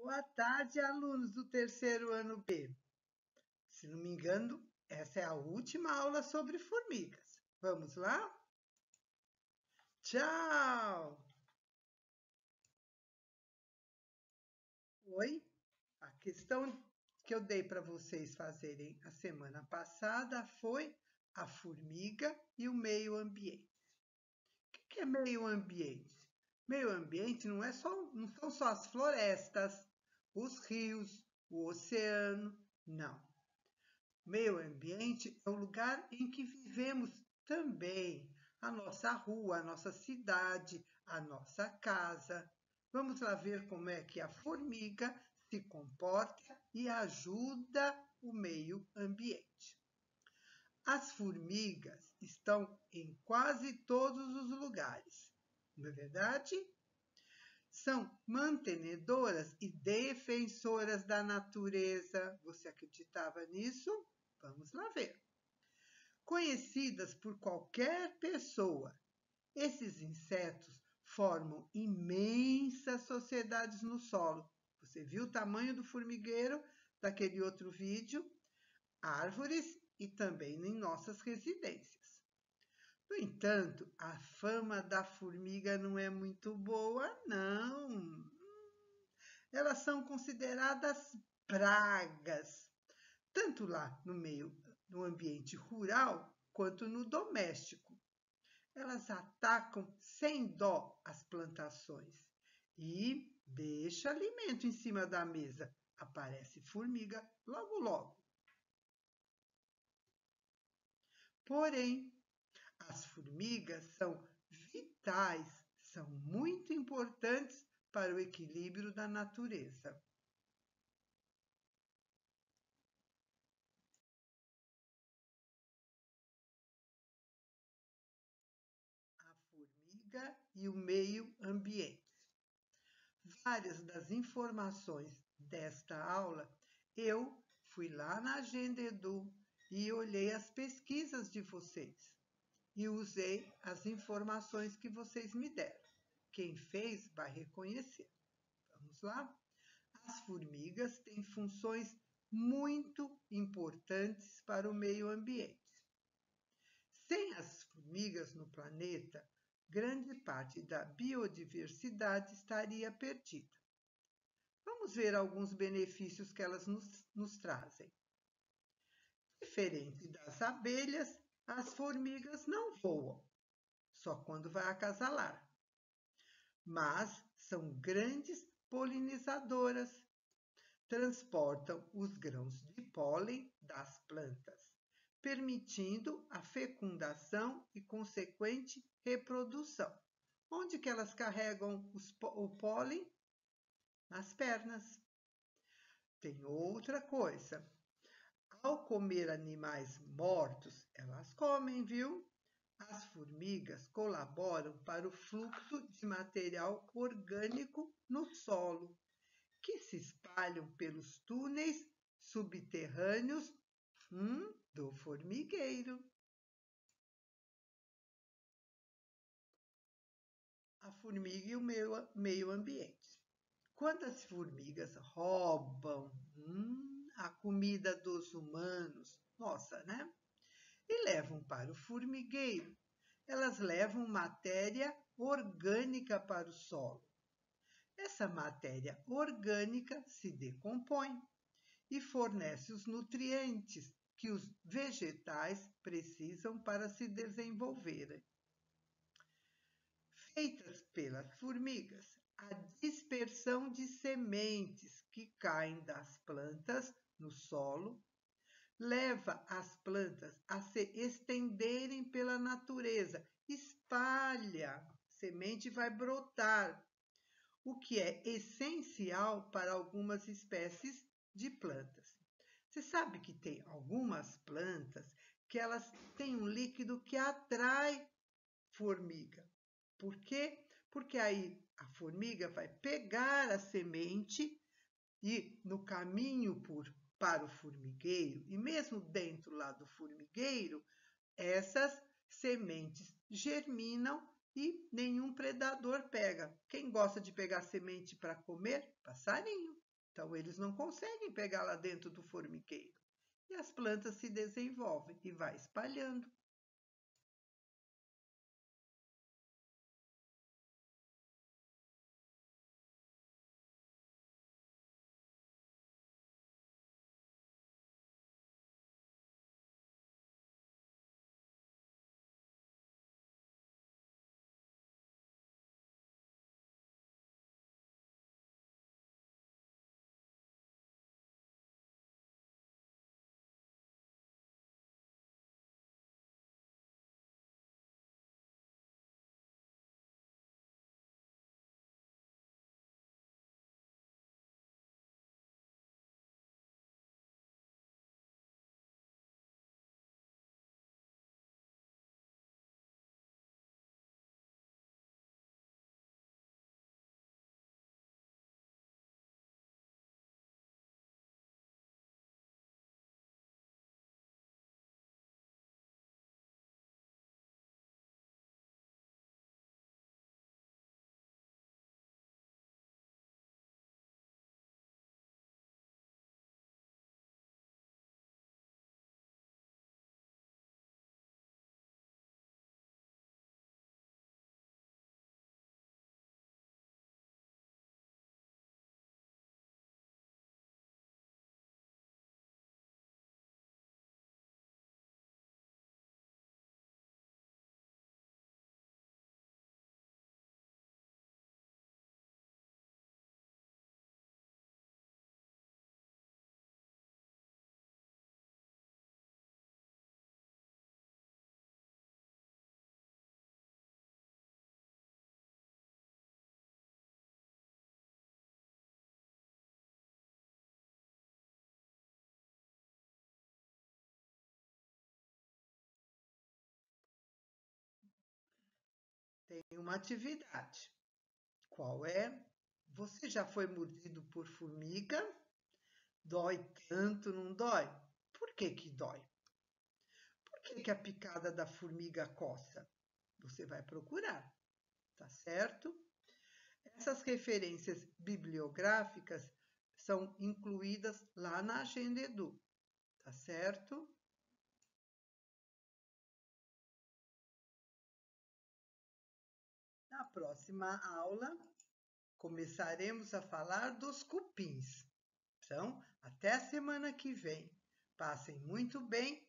Boa tarde, alunos do terceiro ano B. Se não me engano, essa é a última aula sobre formigas. Vamos lá? Tchau! Oi? A questão que eu dei para vocês fazerem a semana passada foi a formiga e o meio ambiente. O que é meio ambiente? Meio ambiente não, é só, não são só as florestas, os rios, o oceano, não. Meio ambiente é o lugar em que vivemos também, a nossa rua, a nossa cidade, a nossa casa. Vamos lá ver como é que a formiga se comporta e ajuda o meio ambiente. As formigas estão em quase todos os lugares não é verdade? São mantenedoras e defensoras da natureza. Você acreditava nisso? Vamos lá ver. Conhecidas por qualquer pessoa, esses insetos formam imensas sociedades no solo. Você viu o tamanho do formigueiro daquele outro vídeo? Árvores e também em nossas residências. No entanto, a fama da formiga não é muito boa, não. Elas são consideradas pragas, tanto lá no meio, no ambiente rural, quanto no doméstico. Elas atacam sem dó as plantações e deixa alimento em cima da mesa. Aparece formiga logo logo. Porém, as formigas são vitais, são muito importantes para o equilíbrio da natureza. A formiga e o meio ambiente. Várias das informações desta aula eu fui lá na Agenda Edu e olhei as pesquisas de vocês e usei as informações que vocês me deram. Quem fez vai reconhecer. Vamos lá? As formigas têm funções muito importantes para o meio ambiente. Sem as formigas no planeta, grande parte da biodiversidade estaria perdida. Vamos ver alguns benefícios que elas nos, nos trazem. Diferente das abelhas, as formigas não voam, só quando vai acasalar. Mas são grandes polinizadoras. Transportam os grãos de pólen das plantas, permitindo a fecundação e consequente reprodução. Onde que elas carregam os, o pólen? Nas pernas. Tem outra coisa. Ao comer animais mortos, elas comem, viu? As formigas colaboram para o fluxo de material orgânico no solo, que se espalham pelos túneis subterrâneos hum, do formigueiro. A formiga e o meio, ambiente. Quando as formigas roubam hum, a comida dos humanos, nossa, né? E levam para o formigueiro. Elas levam matéria orgânica para o solo. Essa matéria orgânica se decompõe e fornece os nutrientes que os vegetais precisam para se desenvolverem. Feitas pelas formigas, a dispersão de sementes que caem das plantas no solo, leva as plantas a se estenderem pela natureza, espalha, semente vai brotar, o que é essencial para algumas espécies de plantas. Você sabe que tem algumas plantas que elas têm um líquido que atrai formiga. Por quê? Porque aí a formiga vai pegar a semente e no caminho por para o formigueiro, e mesmo dentro lá do formigueiro, essas sementes germinam e nenhum predador pega. Quem gosta de pegar semente para comer? Passarinho. Então, eles não conseguem pegar lá dentro do formigueiro. E as plantas se desenvolvem e vai espalhando. Tem uma atividade. Qual é? Você já foi mordido por formiga? Dói tanto, não dói? Por que que dói? Por que, que a picada da formiga coça? Você vai procurar, tá certo? Essas referências bibliográficas são incluídas lá na Agenda Edu, tá certo? Próxima aula, começaremos a falar dos cupins. Então, até a semana que vem. Passem muito bem.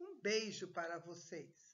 Um beijo para vocês.